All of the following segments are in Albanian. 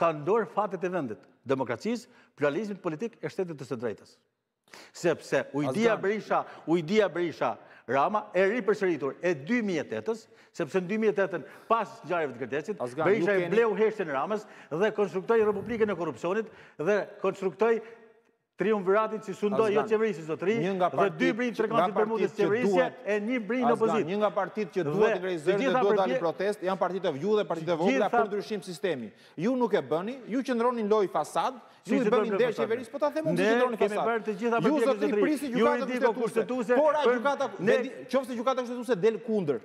ka në dorë fatet e vendit, demokracisë, pluralizmit politik e shtetit të së drejtës. Sepse ujdia Berisha, ujdia Berisha-Rama e ripërsëritur e 2008-ës, sepse në 2008-ën pas ngjarjeve të Gërdecit, Berisha e bleu heshtjen Ramës dhe konstruktoi republikën e korrupsionit dhe konstruktoi triumviratin që sundoi jo qeverisje zotëri, dhe dy brinjë të trekëndëshit të Bermudës qeverisje, e një brinjë në opozitë. Një nga partitë që duhet të ngrejë zërin dhe duhet të dalin në protestë, janë partitë e vjetra dhe partitë e vogla për ndryshim sistemi. Ju nuk e bëni, ju qëndroni në lojë fasadë, ju i bëni nder qeverisë, po ta them unë që qëndroni fasadë. Ju zotëri prisni gjykatën kushtetuse, por a gjykata, qoftë se gjykata kushtetuse del kundër,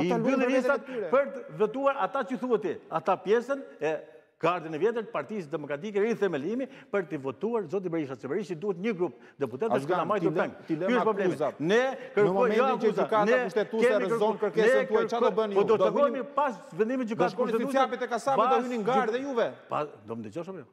I mbyllin listat për të votuar ata që thua ti, ata pjesën e gardën e vjetër të Partisë Demokratike Rithemelimi për të votuar Zoti Berisha. Se Berishës i duhet një grup deputetësh dhe që ta mbajë peng. Ti lëri akuzat. Ne kërkoj jo akuzat. Ne kemi kërkuar kërkesën tuaj. Ça do bëni ju? Po do të shkoni pas vendimit Gjykatës Kushtetuse. Do shkoni si cjapi te kasapi dhe hyni në garë dhe juve. Pa, do më dëgjosh apo jo?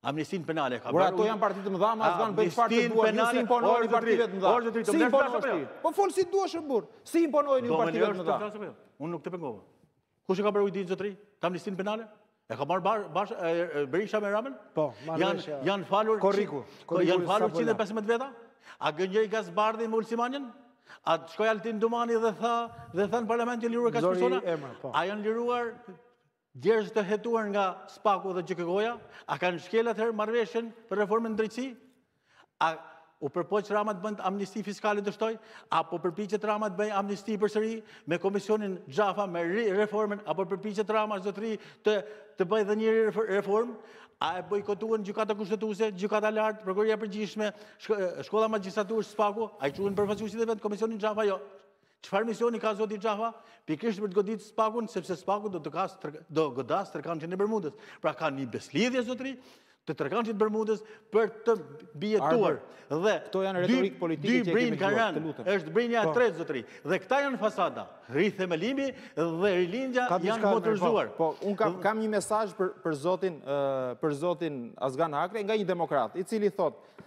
Amnistinë penale e ka bërë. Ato janë partitë e mëdha, mazhorancë, bëjnë çfarë të duan. Ju s'i imponoheni partive të mëdha. Orë të tritë, më nështë bërë shë bërë. Po fol si të duash o burrë. S'i imponoheni partive të mëdha. Jo? Unë nuk të pengova. Kush e ka bërë ujdinë zotëri? Te amnistia penale? E kanë marrë bashkë, Berisha me Ramën? Po, marrë Berisha. Janë falur... Koriku. Janë falur 115 veta? A gënjeu Gaz Bardhi me Ulsi Manjën? A të shkoj Altin Dumani dhe tha, dhe tha në parlament janë liruar kaq persona? Po. A janë liruar njerëz të hetuar nga SPAK-u dhe GJKKO-ja, a kanë shkel atëherë marrëveshjen për reformën në drejtësi? A u përpoq Rama të bënte amnisti fiskale dështoi? A po përpiqet Rama të bëjë amnisti përsëri me komisionin Xhafa, me rireformën? A po përpiqet Rama zotëri të, të bëjë dhe një rireformë? A e bojkotuan gjykata kushtetuse, gjykata e lartë, prokuroria e përgjithshme, shkolla e magjistraturës, SPAK-u, a i çuan përfaqësuesit e vet në komisionin Xhafa, jo? Çfarë misioni ka zoti Xhafa? Pikërisht për të goditur SPAK-un, sepse SPAK-u do godas do godasë trekëndëshin e Bermudës. Pra ka një besëlidhje zotëri të trekëndëshit të Bermudës për të mbijetuar. Dhe këto janë retorikë politike që kemi dëgjuar. Është brinja e po. tretë zotri. Dhe këta janë fasada. Rithemelimi dhe rilindja janë motërzuar. Po, po unë kam kam një mesazh për për zotin për zotin Azgan Haklaj nga një demokrat, i cili thotë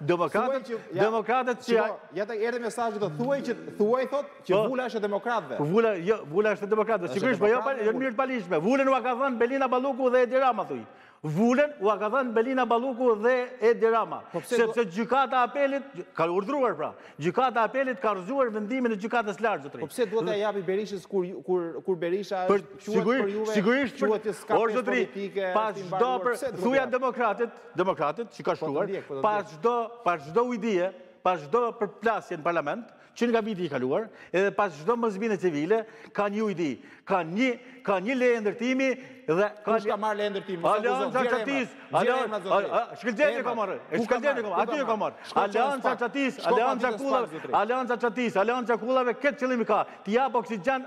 Demokratët, demokratët që, ja, ja të erdhi mesazhi të thuaj që thuaj thotë që po. vula është e demokratëve. Po vula, jo, vula është e demokratëve. Sigurisht, po jo, jo mirë të palishme. Vulën ua ka dhënë Belinda Balluku dhe Edi Rama thuj. Vulën ua ka dhënë Belinda Balluku dhe Edi Rama. Po Sepse gjykata e apelit ka urdhëruar pra. Gjykata e apelit ka rrëzuar vendimin e gjykatës së lartë zotëri. Po pse duhet t'ia japi Berishës kur kur kur Berisha është quhet për juve? Sigurisht, sigurisht. Ose zotëri, pas çdo për thuja demokratët, demokratit që ka po shkruar, po pas çdo pas çdo ujdie, pas çdo përplasje në parlament, që nga viti i kaluar, edhe pas çdo mosbindje civile, ka një ujdi, ka një, ka një leje ndërtimi dhe... Kush ka marrë leje ndërtimi? Aleanca e Çatisë! Shkëlqimi ka marrë! Shkëlqimi ka marrë! Aty e ka marrë! Aleanca e Çatisë! Aleanca e Kullave! Aleanca e Çatisë! Aleanca e Kullave! Këtë qëllim ka! T'i japë oksigjen